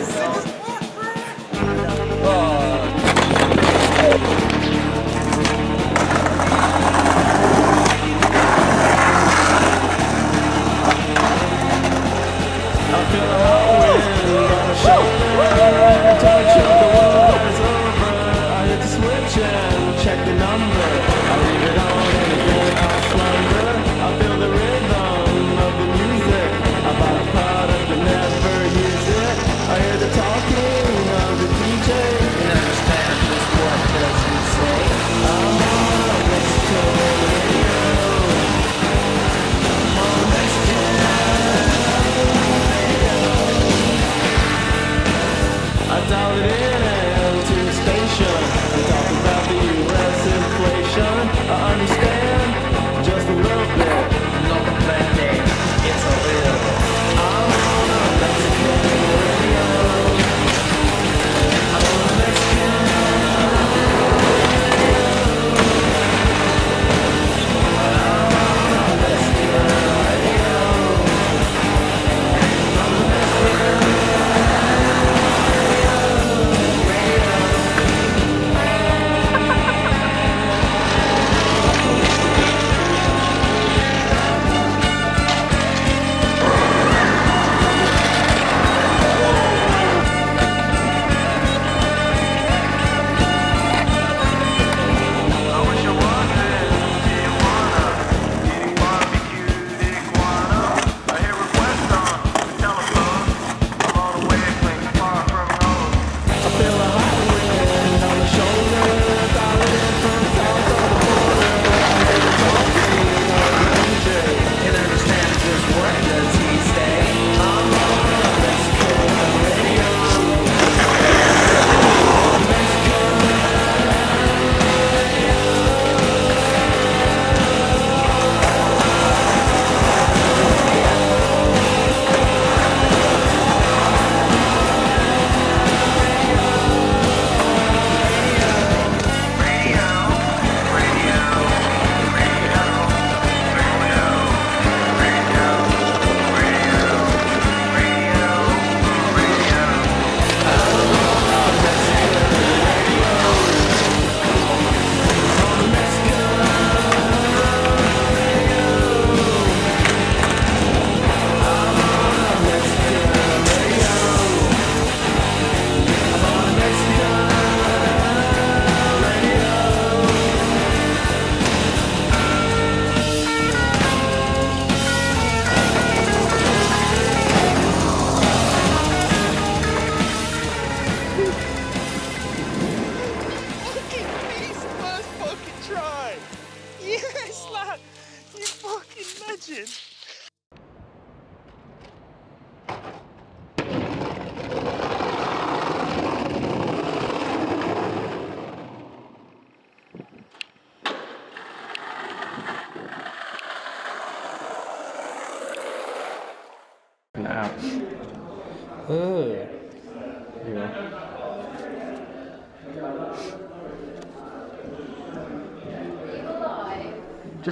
Obrigado.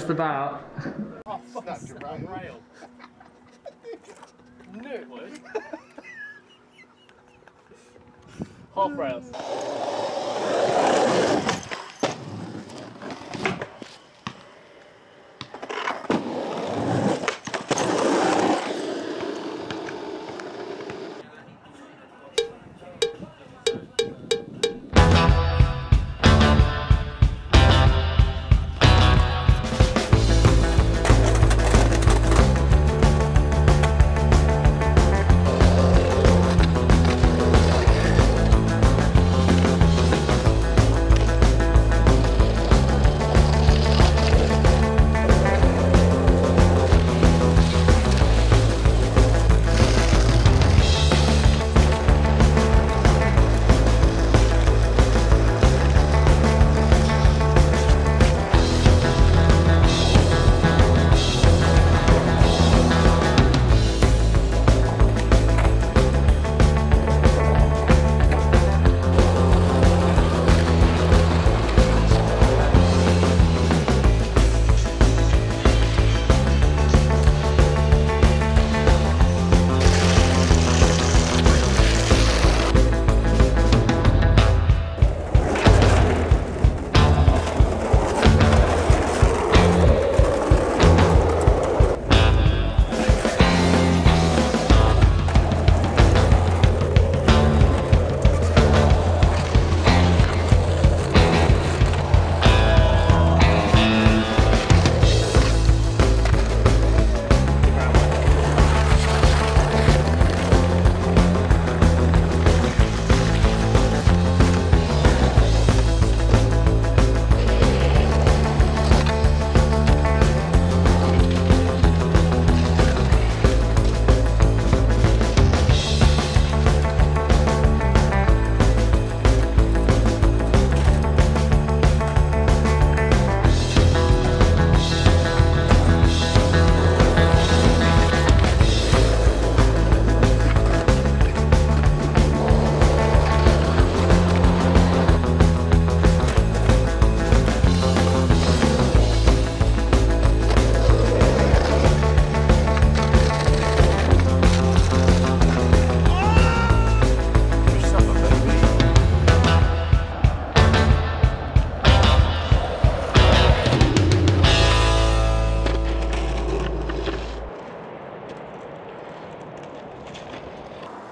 Just about. Oh, fuck, rail. Knew it would. Half rails.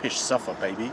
Fish supper, baby.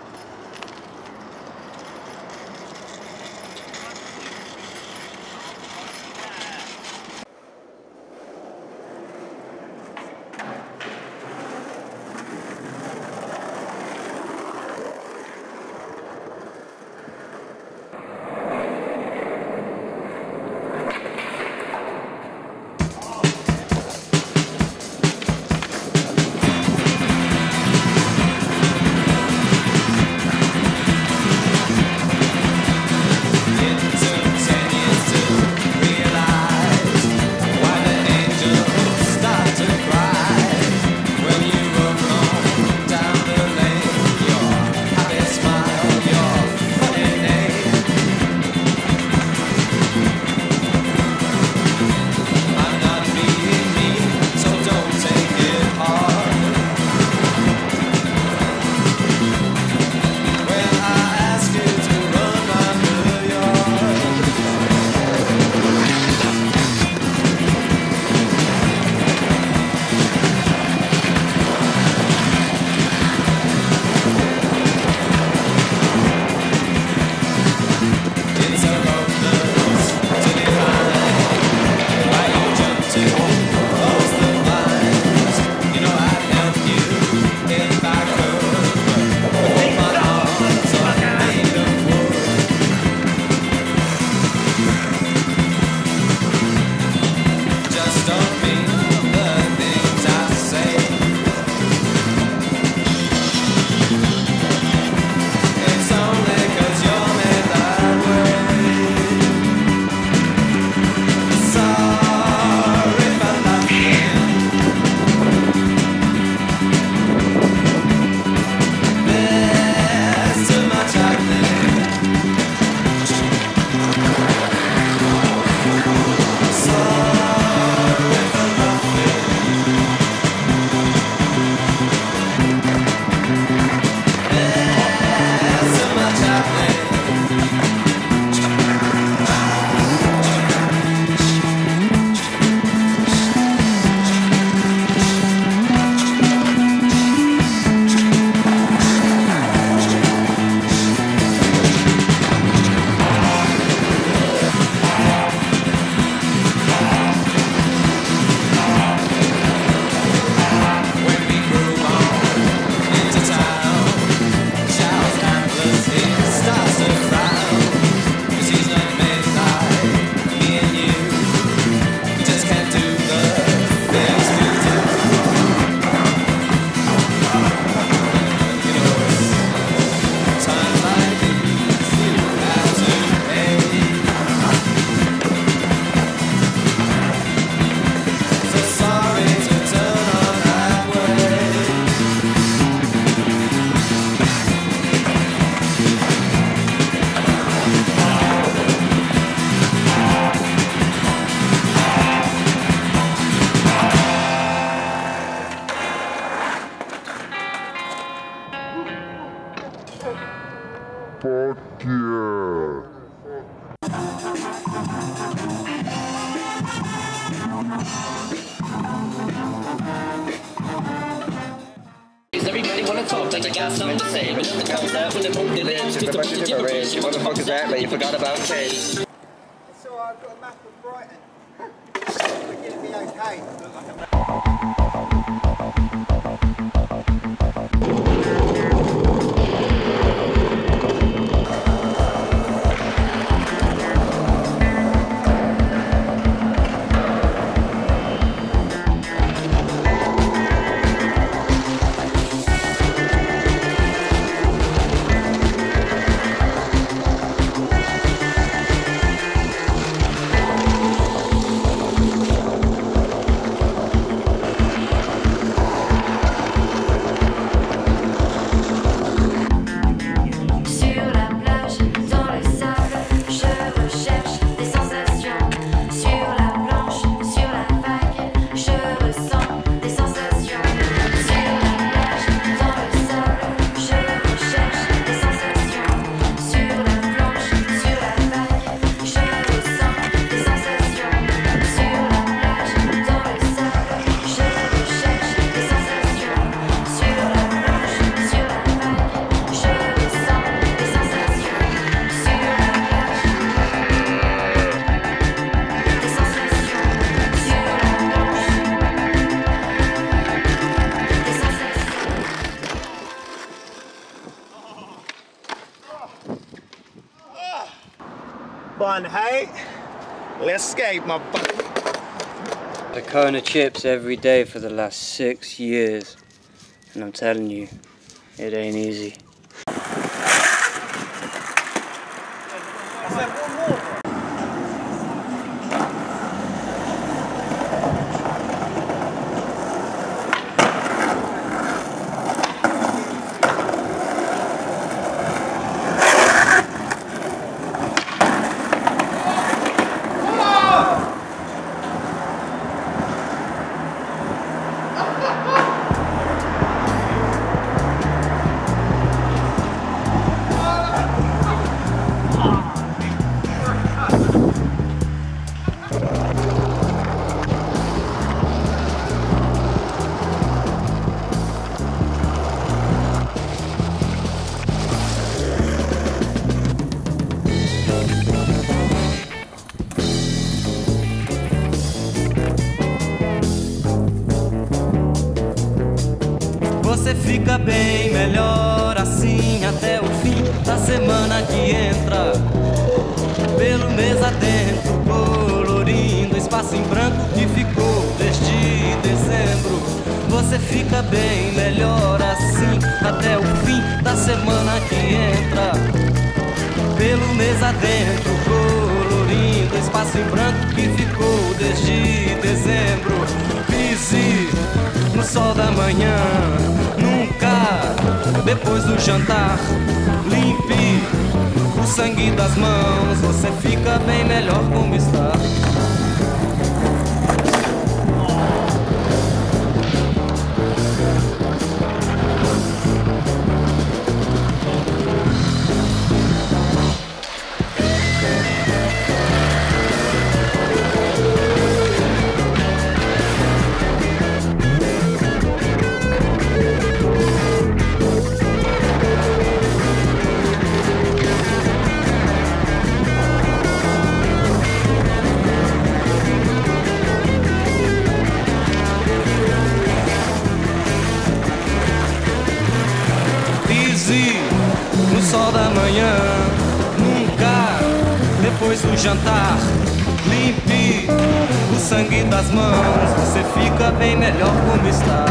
Of Brighton. We're going to be okay. One, hey. Let's skate, my butt. A cone of chips every day for the last six years. And I'm telling you, it ain't easy. Você fica bem melhor assim até o fim da semana que entra. Pelo mês adentro, colorindo espaço em branco que ficou desde dezembro. Você fica bem melhor assim até o fim da semana que entra. Pelo mês adentro, colorindo espaço em branco que ficou desde dezembro. Pise no sol da manhã, depois do jantar. Limpe o sangue das mãos, você fica bem melhor como Pise no sol da manhã, nunca depois do jantar. Limpe o sangue das mãos, você fica bem melhor como está.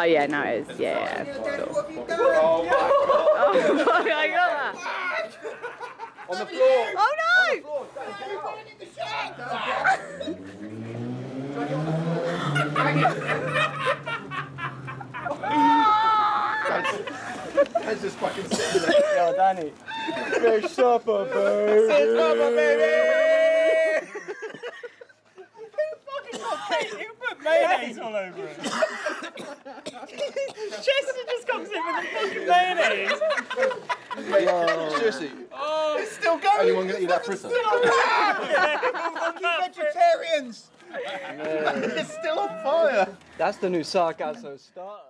Oh yeah, now it is. Yeah, yeah. for Dad, sure. what have you done? Oh fuck! Oh, I got that. On the floor. Oh no! Dad's just fucking sitting there. Yo, Danny. Fish supper, baby. Fish supper, baby! You put mayonnaise all over it. Chester just comes in fucking mayonnaise. Seriously, Oh, it's still going. anyone gonna eat that fritter? Fucking vegetarians! It's still on fire! That's the new sargasso starter.